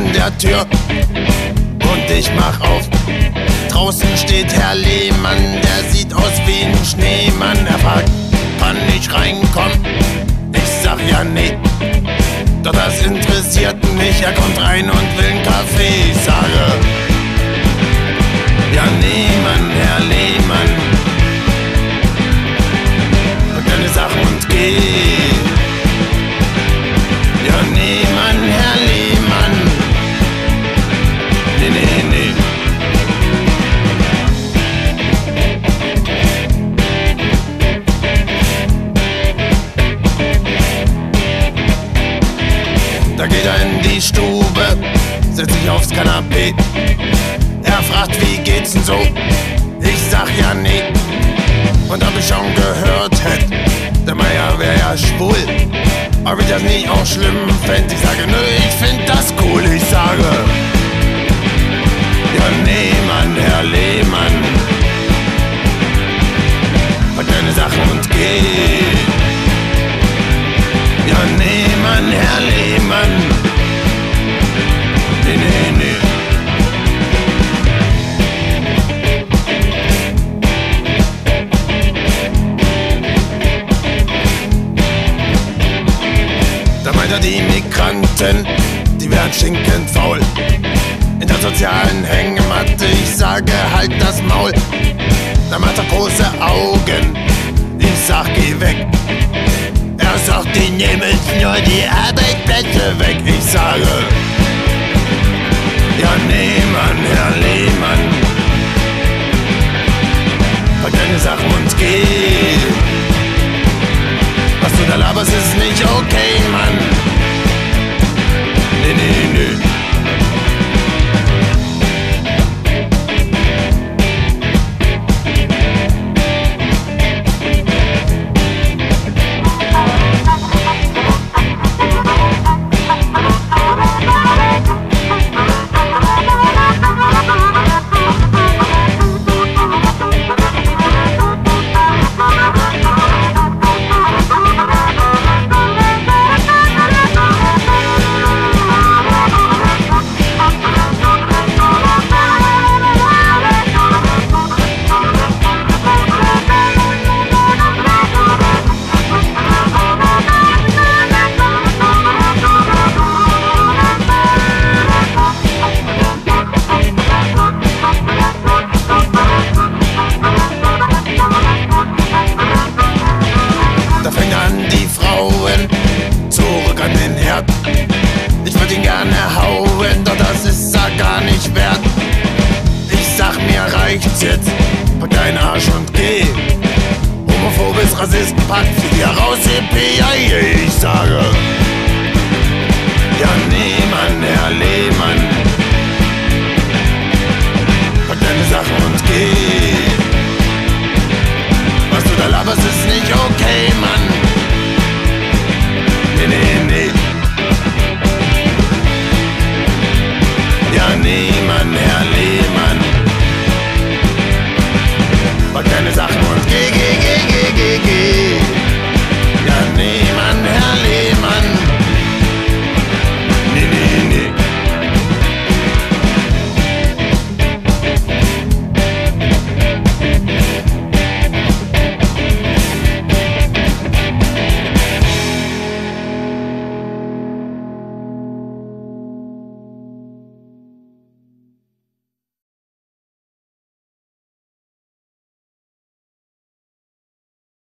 der Tür und ich mach auf. Draußen steht Herr Lehmann, der sieht aus wie ein Schneemann. Er fragt, kann ich reinkommen? Ich sag ja nee. Doch das interessiert mich, er kommt rein und will einen Kaffee. Ich sage, ja Lehmann, Herr Lehmann. Und deine Sachen und geh. Nee, nee, nee. Da geht er in die Stube, setzt sich aufs Kanapee. Er fragt, wie geht's denn so? Ich sag ja nee. Und hab ich schon gehört hätt, der Meier wär ja schwul. Ob ich das nicht auch schlimm fänd? Ich sage, nö, ich find das cool. Ich sage, ja nee, Mann, Herr Lehmann. Pack deine Sachen und geh. Ja nee, Mann, Herr Lehmann. Nee, nee, nee. Da meint er die Migranten, die werden stinkend faul. In der sozialen Hängematte, ich sage halt das Maul. Da macht er große Augen, ich sag geh weg. Er sagt, die nehmen nur die Arbeitsplätze weg. Ich sage, ja nee, Rassistenpakt, hier raus, ich sage.